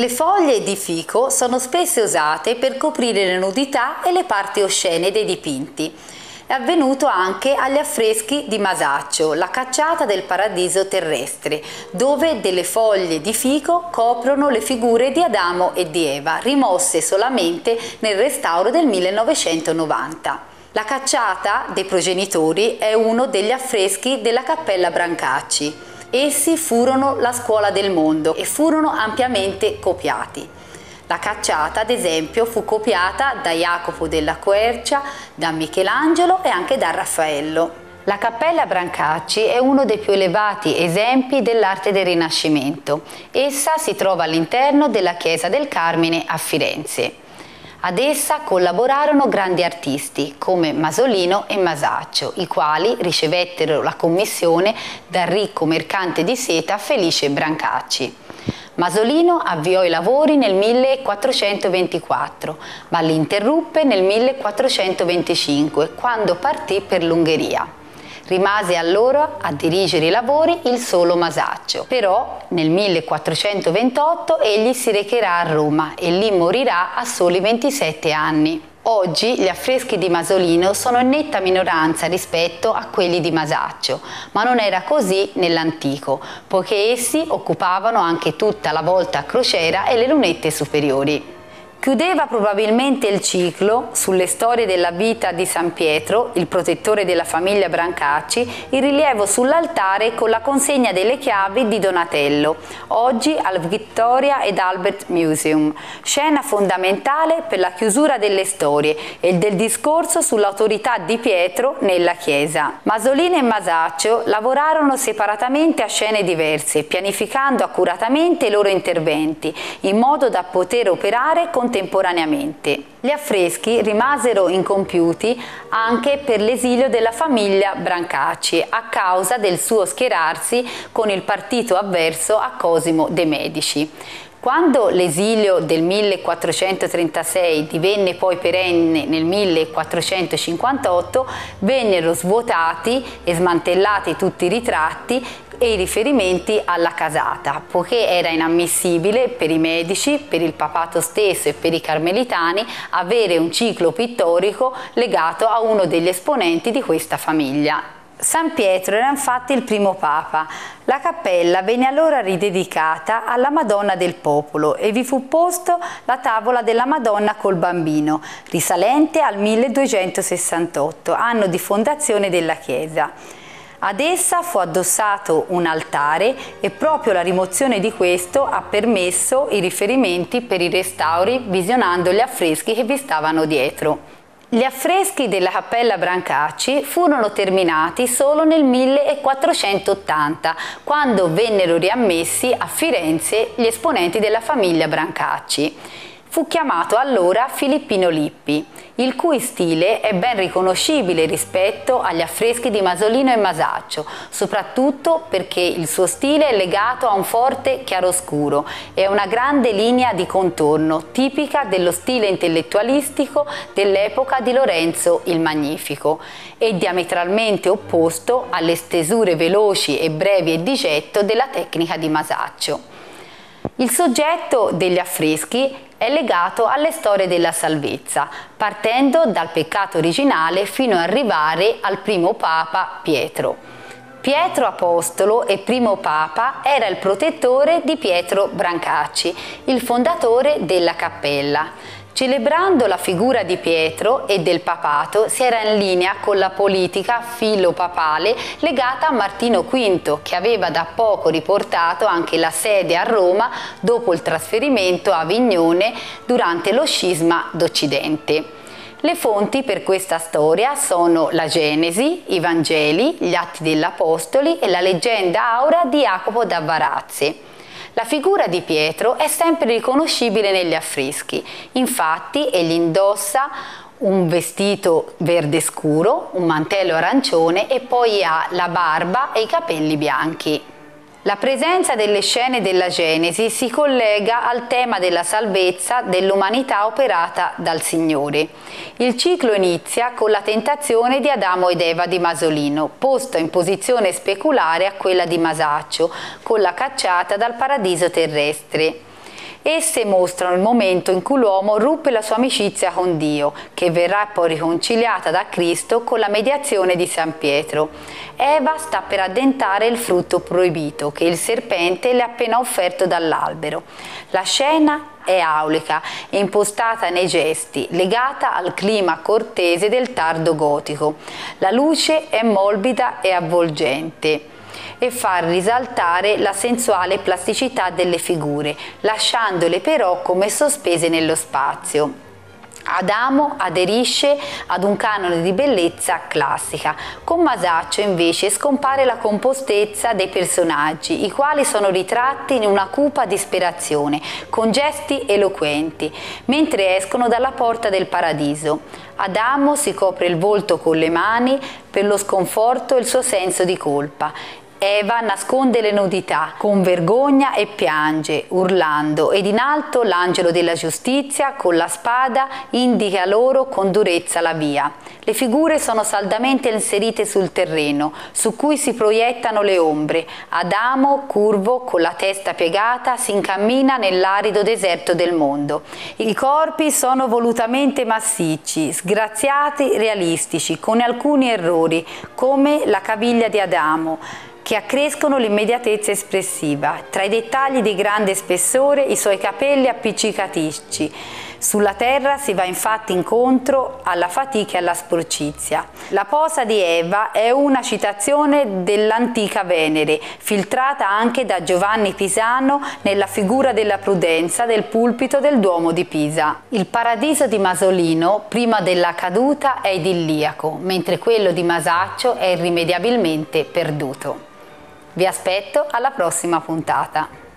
Le foglie di fico sono spesso usate per coprire le nudità e le parti oscene dei dipinti. È avvenuto anche agli affreschi di Masaccio, la cacciata del paradiso terrestre, dove delle foglie di fico coprono le figure di Adamo e di Eva, rimosse solamente nel restauro del 1990. La cacciata dei progenitori è uno degli affreschi della Cappella Brancacci. Essi furono la scuola del mondo e furono ampiamente copiati. La cacciata, ad esempio, fu copiata da Jacopo della Quercia, da Michelangelo e anche da Raffaello. La Cappella Brancacci è uno dei più elevati esempi dell'arte del Rinascimento. Essa si trova all'interno della Chiesa del Carmine a Firenze. Ad essa collaborarono grandi artisti come Masolino e Masaccio, i quali ricevettero la commissione dal ricco mercante di seta Felice Brancacci. Masolino avviò i lavori nel 1424, ma li interruppe nel 1425, quando partì per l'Ungheria. Rimase allora a dirigere i lavori il solo Masaccio. Però nel 1428 egli si recherà a Roma e lì morirà a soli 27 anni. Oggi gli affreschi di Masolino sono in netta minoranza rispetto a quelli di Masaccio, ma non era così nell'antico, poiché essi occupavano anche tutta la volta a crociera e le lunette superiori. Chiudeva probabilmente il ciclo sulle storie della vita di San Pietro, il protettore della famiglia Brancacci, il rilievo sull'altare con la consegna delle chiavi di Donatello, oggi al Victoria ed Albert Museum, scena fondamentale per la chiusura delle storie e del discorso sull'autorità di Pietro nella Chiesa. Masolino e Masaccio lavorarono separatamente a scene diverse, pianificando accuratamente i loro interventi, in modo da poter operare con contemporaneamente. Gli affreschi rimasero incompiuti anche per l'esilio della famiglia Brancacci a causa del suo schierarsi con il partito avverso a Cosimo de' Medici. Quando l'esilio del 1436 divenne poi perenne nel 1458, vennero svuotati e smantellati tutti i ritratti e i riferimenti alla casata, poiché era inammissibile per i medici, per il papato stesso e per i carmelitani avere un ciclo pittorico legato a uno degli esponenti di questa famiglia. San Pietro era infatti il primo papa. La cappella venne allora ridedicata alla Madonna del Popolo e vi fu posto la tavola della Madonna col bambino, risalente al 1268, anno di fondazione della Chiesa. Ad essa fu addossato un altare e proprio la rimozione di questo ha permesso i riferimenti per i restauri visionando gli affreschi che vi stavano dietro. Gli affreschi della Cappella Brancacci furono terminati solo nel 1480, quando vennero riammessi a Firenze gli esponenti della famiglia Brancacci. Fu chiamato allora Filippino Lippi, il cui stile è ben riconoscibile rispetto agli affreschi di Masolino e Masaccio, soprattutto perché il suo stile è legato a un forte chiaroscuro e a una grande linea di contorno, tipica dello stile intellettualistico dell'epoca di Lorenzo il Magnifico, e diametralmente opposto alle stesure veloci e brevi e di getto della tecnica di Masaccio. Il soggetto degli affreschi è legato alle storie della salvezza, partendo dal peccato originale fino ad arrivare al primo papa Pietro. Pietro Apostolo e primo papa era il protettore di Pietro Brancacci, il fondatore della cappella. Celebrando la figura di Pietro e del papato si era in linea con la politica filo-papale legata a Martino V, che aveva da poco riportato anche la sede a Roma dopo il trasferimento a Avignone durante lo scisma d'Occidente. Le fonti per questa storia sono la Genesi, i Vangeli, gli Atti degli Apostoli e la leggenda aura di Jacopo da Varazze. La figura di Pietro è sempre riconoscibile negli affreschi, infatti egli indossa un vestito verde scuro, un mantello arancione e poi ha la barba e i capelli bianchi. La presenza delle scene della Genesi si collega al tema della salvezza dell'umanità operata dal Signore. Il ciclo inizia con la tentazione di Adamo ed Eva di Masolino, posta in posizione speculare a quella di Masaccio, con la cacciata dal paradiso terrestre. Esse mostrano il momento in cui l'uomo ruppe la sua amicizia con Dio, che verrà poi riconciliata da Cristo con la mediazione di San Pietro. Eva sta per addentare il frutto proibito che il serpente le ha appena offerto dall'albero. La scena è aulica impostata nei gesti, legata al clima cortese del tardo gotico. La luce è morbida e avvolgente e fa risaltare la sensuale plasticità delle figure, lasciandole però come sospese nello spazio. Adamo aderisce ad un canone di bellezza classica. Con Masaccio invece scompare la compostezza dei personaggi, i quali sono ritratti in una cupa disperazione, con gesti eloquenti, mentre escono dalla porta del paradiso. Adamo si copre il volto con le mani per lo sconforto e il suo senso di colpa Eva nasconde le nudità, con vergogna e piange, urlando, ed in alto l'angelo della giustizia, con la spada, indica loro con durezza la via. Le figure sono saldamente inserite sul terreno, su cui si proiettano le ombre. Adamo, curvo, con la testa piegata, si incammina nell'arido deserto del mondo. I corpi sono volutamente massicci, sgraziati, realistici, con alcuni errori, come la caviglia di Adamo che accrescono l'immediatezza espressiva. Tra i dettagli di grande spessore i suoi capelli appiccicaticci. Sulla terra si va infatti incontro alla fatica e alla sporcizia. La posa di Eva è una citazione dell'antica Venere, filtrata anche da Giovanni Pisano nella figura della prudenza del pulpito del Duomo di Pisa. Il paradiso di Masolino, prima della caduta, è idilliaco, mentre quello di Masaccio è irrimediabilmente perduto. Vi aspetto alla prossima puntata.